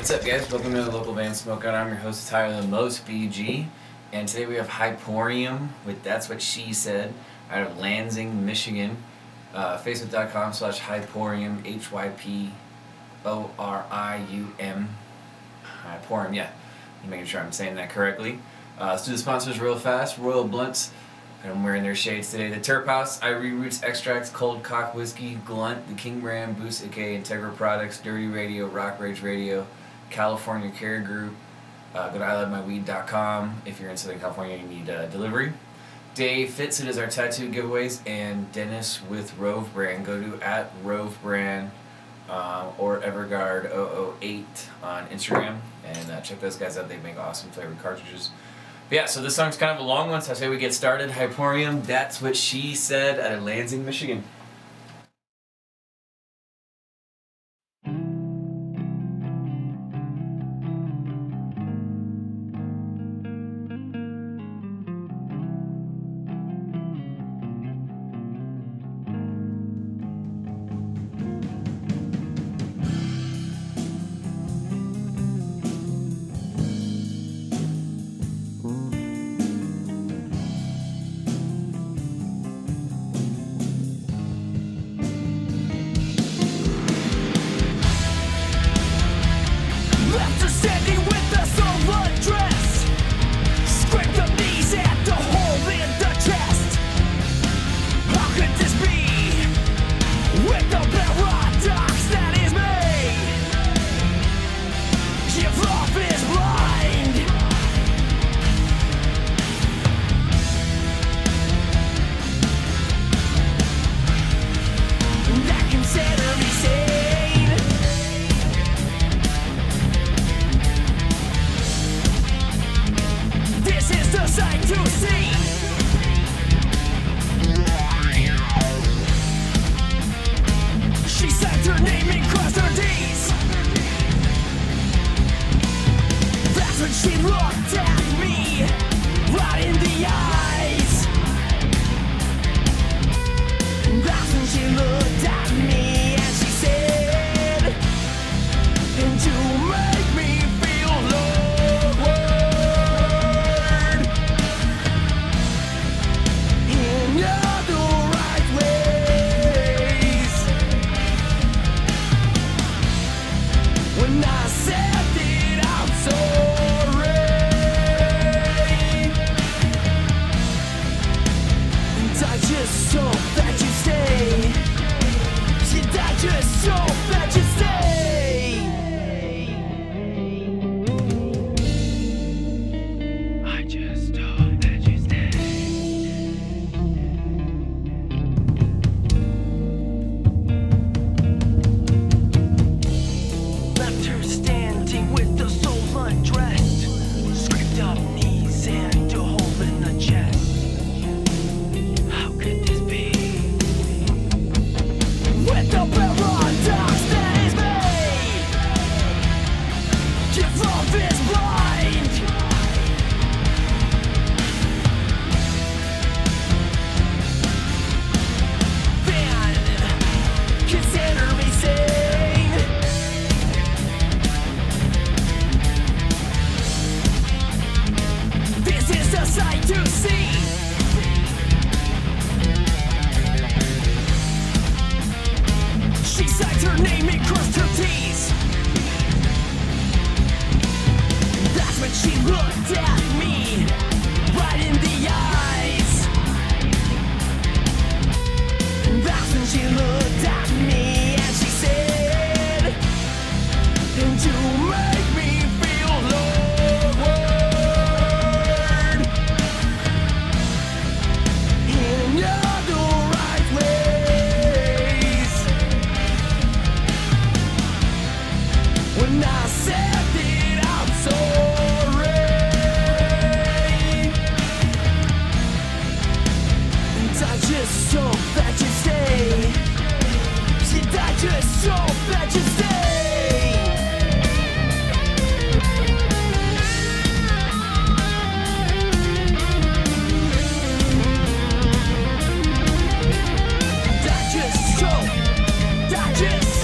What's up, guys? Welcome to the local band Smokeout. I'm your host, Tyler the Most BG, and today we have Hyporium with That's What She Said out of Lansing, Michigan. Uh, Facebook.com slash Hyporium, H Y P O R I U M. Hyporium, yeah. I'm making sure I'm saying that correctly. Uh, let's do the sponsors real fast. Royal Blunts. I'm wearing their shades today. The Turp House, Ivory Roots Extracts, Cold Cock Whiskey, Glunt, The King Brand, Boost aka Integra Products, Dirty Radio, Rock Rage Radio, California Care Group. Uh, go to ilovemyweed.com if you're in Southern California and you need uh, delivery. Dave Fitz, it is our tattoo giveaways, and Dennis with Rove Brand. Go to at Rove Brand um, or Everguard008 on Instagram and uh, check those guys out. They make awesome flavored cartridges. But yeah, so this song's kind of a long one, so I say we get started. Hyporium, that's what she said at Lansing, Michigan. She looked at me right in the eyes. That's when she looked at me she looked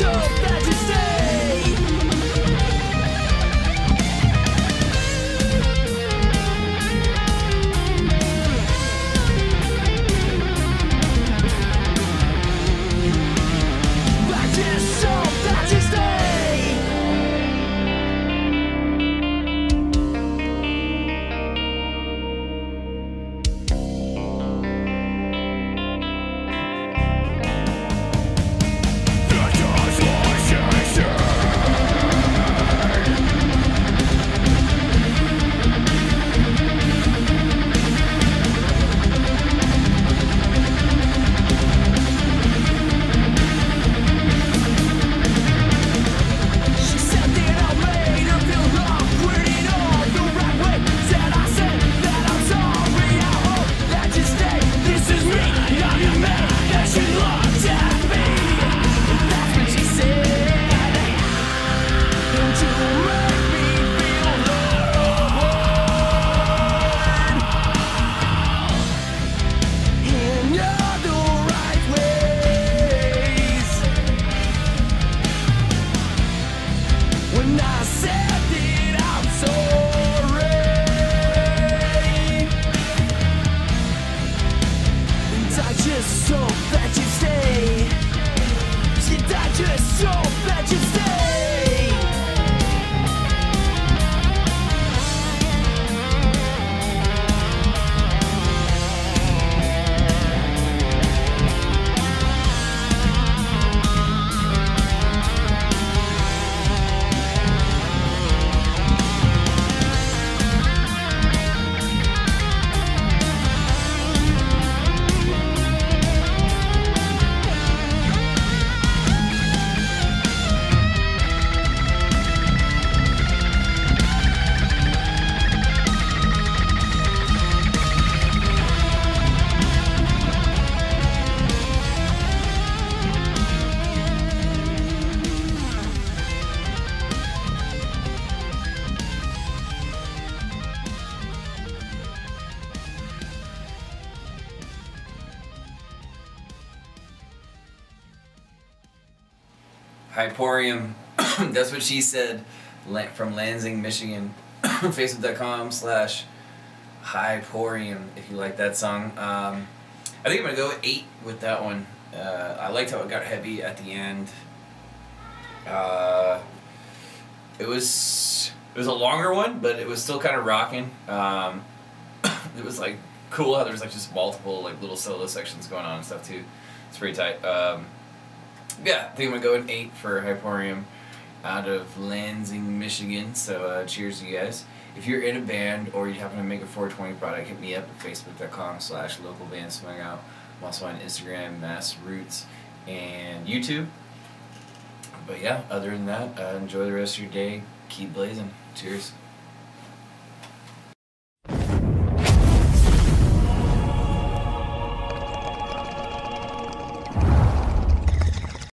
hope, I Hyporium. That's what she said. From Lansing, Michigan. Facebook.com slash Hyporium if you like that song. Um, I think I'm gonna go eight with that one. Uh, I liked how it got heavy at the end. Uh, it was it was a longer one, but it was still kind of rocking. Um, it was like cool how there's like just multiple like little solo sections going on and stuff too. It's pretty tight. Um, yeah, I think I'm gonna go an eight for Hyporium out of Lansing, Michigan. So uh, cheers to you guys. If you're in a band or you happen to make a 420 product, hit me up at facebook.com slash local band swing out. I'm also on Instagram, MassRoots, and YouTube. But yeah, other than that, uh, enjoy the rest of your day. Keep blazing. Cheers.